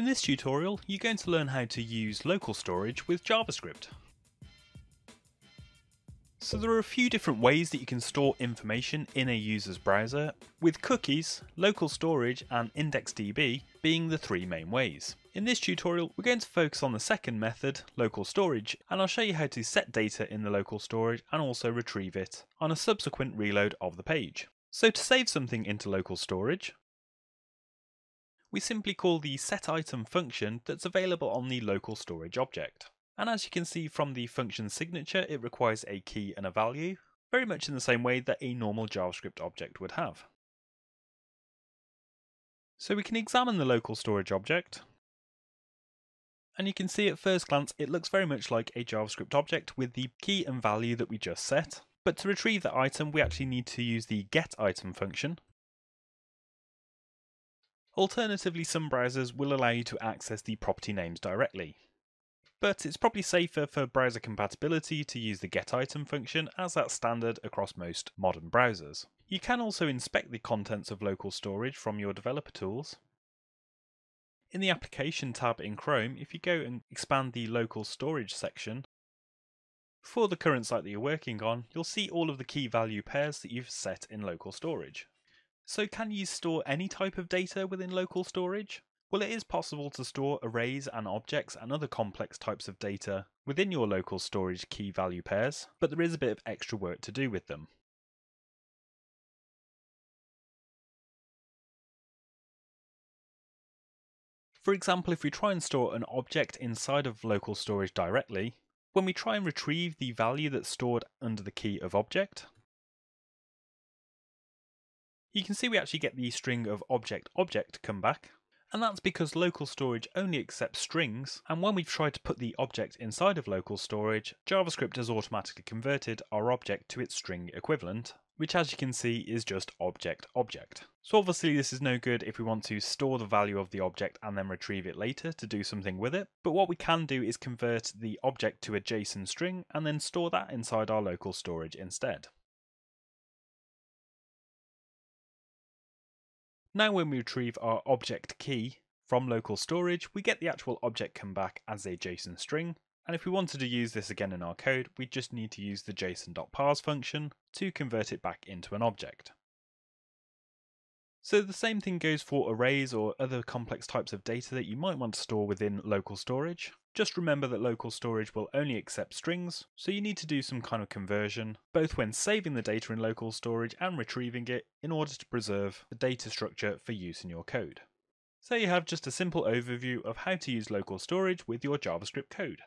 In this tutorial, you're going to learn how to use local storage with JavaScript. So there are a few different ways that you can store information in a user's browser, with cookies, local storage and IndexedDB being the three main ways. In this tutorial, we're going to focus on the second method, local storage, and I'll show you how to set data in the local storage and also retrieve it on a subsequent reload of the page. So to save something into local storage, we simply call the setItem function that's available on the local storage object. And as you can see from the function signature, it requires a key and a value, very much in the same way that a normal JavaScript object would have. So we can examine the local storage object, and you can see at first glance it looks very much like a JavaScript object with the key and value that we just set. But to retrieve that item, we actually need to use the getItem function. Alternatively, some browsers will allow you to access the property names directly but it's probably safer for browser compatibility to use the getItem function as that's standard across most modern browsers. You can also inspect the contents of local storage from your developer tools. In the application tab in Chrome, if you go and expand the local storage section, for the current site that you're working on, you'll see all of the key value pairs that you've set in local storage. So can you store any type of data within local storage? Well, it is possible to store arrays and objects and other complex types of data within your local storage key value pairs, but there is a bit of extra work to do with them. For example, if we try and store an object inside of local storage directly, when we try and retrieve the value that's stored under the key of object, you can see we actually get the string of object object come back, and that's because local storage only accepts strings, and when we've tried to put the object inside of local storage, JavaScript has automatically converted our object to its string equivalent, which as you can see is just object object. So obviously this is no good if we want to store the value of the object and then retrieve it later to do something with it, but what we can do is convert the object to a JSON string and then store that inside our local storage instead. Now when we retrieve our object key from local storage, we get the actual object come back as a JSON string. And if we wanted to use this again in our code, we just need to use the json.parse function to convert it back into an object. So the same thing goes for arrays or other complex types of data that you might want to store within local storage. Just remember that local storage will only accept strings, so you need to do some kind of conversion, both when saving the data in local storage and retrieving it in order to preserve the data structure for use in your code. So you have just a simple overview of how to use local storage with your JavaScript code.